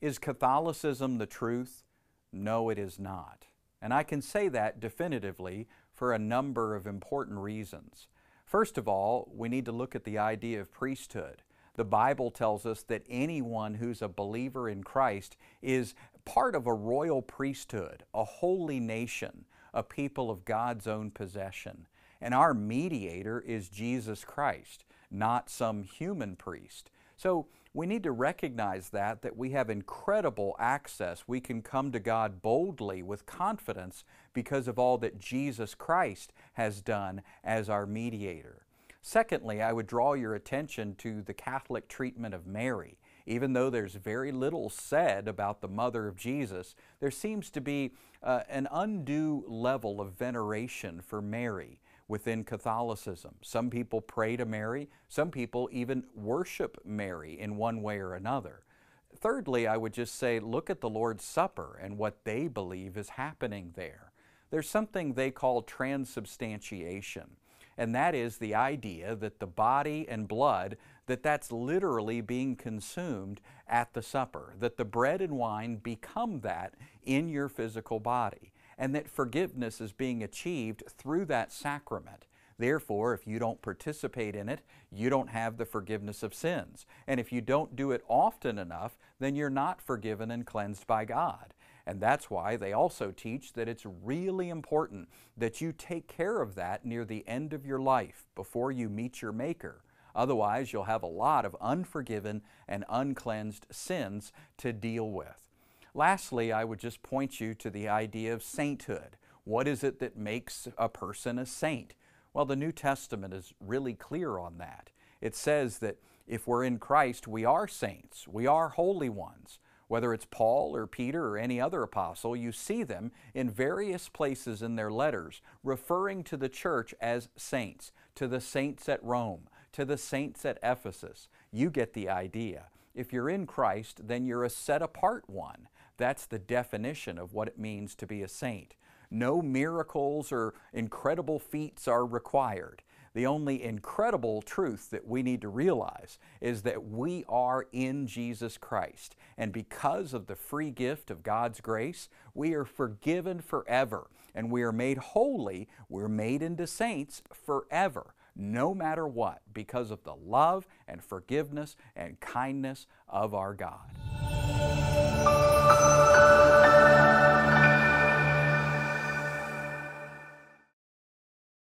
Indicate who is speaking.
Speaker 1: Is Catholicism the truth? No, it is not. And I can say that definitively for a number of important reasons. First of all, we need to look at the idea of priesthood. The Bible tells us that anyone who's a believer in Christ is part of a royal priesthood, a holy nation, a people of God's own possession. And our mediator is Jesus Christ, not some human priest. So we need to recognize that, that we have incredible access. We can come to God boldly with confidence because of all that Jesus Christ has done as our mediator. Secondly, I would draw your attention to the Catholic treatment of Mary. Even though there's very little said about the mother of Jesus, there seems to be uh, an undue level of veneration for Mary within Catholicism. Some people pray to Mary, some people even worship Mary in one way or another. Thirdly, I would just say look at the Lord's Supper and what they believe is happening there. There's something they call transubstantiation and that is the idea that the body and blood that that's literally being consumed at the supper that the bread and wine become that in your physical body and that forgiveness is being achieved through that sacrament Therefore, if you don't participate in it, you don't have the forgiveness of sins. And if you don't do it often enough, then you're not forgiven and cleansed by God. And that's why they also teach that it's really important that you take care of that near the end of your life before you meet your Maker. Otherwise, you'll have a lot of unforgiven and uncleansed sins to deal with. Lastly, I would just point you to the idea of sainthood. What is it that makes a person a saint? Well, the New Testament is really clear on that. It says that if we're in Christ, we are saints, we are holy ones. Whether it's Paul or Peter or any other apostle, you see them in various places in their letters referring to the church as saints, to the saints at Rome, to the saints at Ephesus. You get the idea. If you're in Christ, then you're a set apart one. That's the definition of what it means to be a saint. No miracles or incredible feats are required. The only incredible truth that we need to realize is that we are in Jesus Christ. And because of the free gift of God's grace, we are forgiven forever. And we are made holy, we're made into saints forever, no matter what, because of the love and forgiveness and kindness of our God.